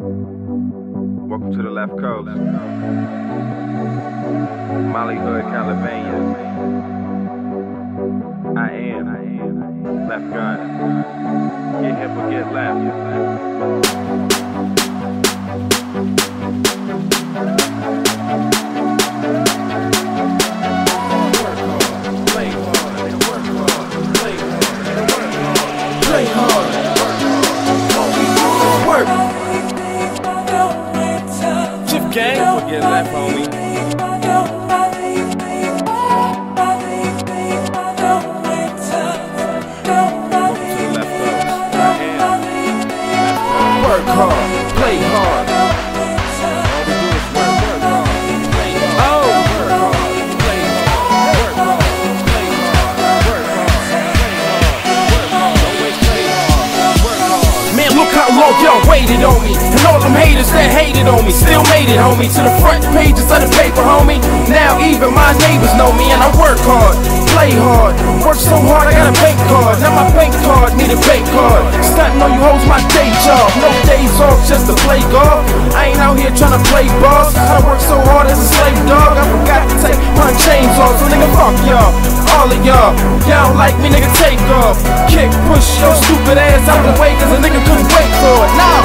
Welcome to the left coast. Molly Hood, California. I am, I am Lefty Gunnz. Get hip or get left. Forget homie. On me. And all them haters that hated on me still made it, homie. To the front pages of the paper, homie. Now even my neighbors know me and I work hard. Play hard. Work so hard, I got a bank card. Now my bank card need a bank card. Stunting on you hoes my day job. No days off just to play golf. I ain't out here trying to play boss. I work so hard as a slave dog. I forgot to take my chains off. So nigga, fuck y'all. All of y'all. Y'all don't like me, nigga, take off. Kick, push your stupid ass out the way, cause a nigga couldn't wait for it. Now.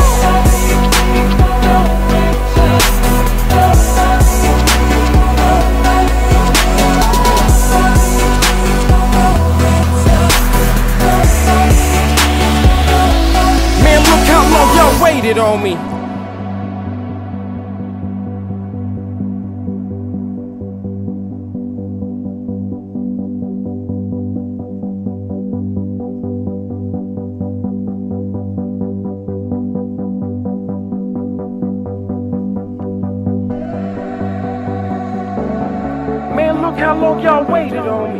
Man, look how long y'all waited on me. How long y'all waited on me.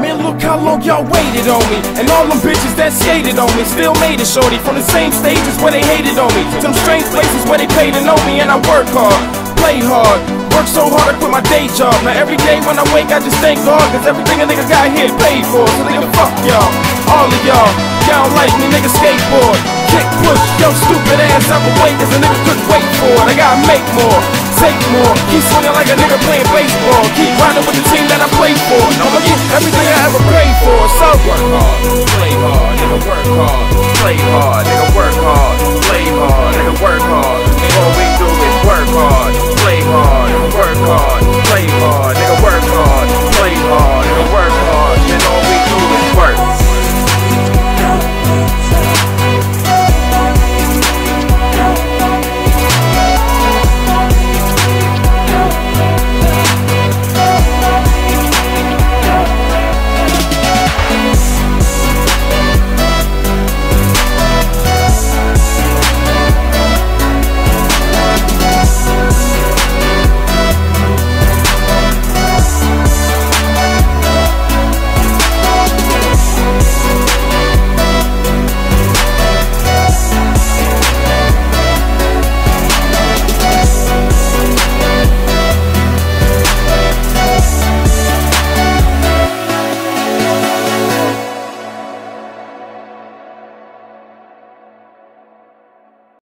Man, look how long y'all waited on me. And all them bitches that skated on me still made it, shorty. From the same stages where they hated on me. Them strange places where they paid to know me. And I work hard, play hard. Work so hard I quit my day job. Now every day when I wake, I just thank God. Cause everything a nigga got here paid for. So nigga, fuck y'all. All of y'all. Y'all like me, nigga skateboard. Kick, push, yo, stupid ass out the way. Cause a nigga couldn't wait for it. I gotta make more. Take more, keep swinging like a nigga playing baseball. Keep riding with the team that I play for. I'ma get everything I ever prayed for. So Work hard, play hard, nigga work hard, play hard,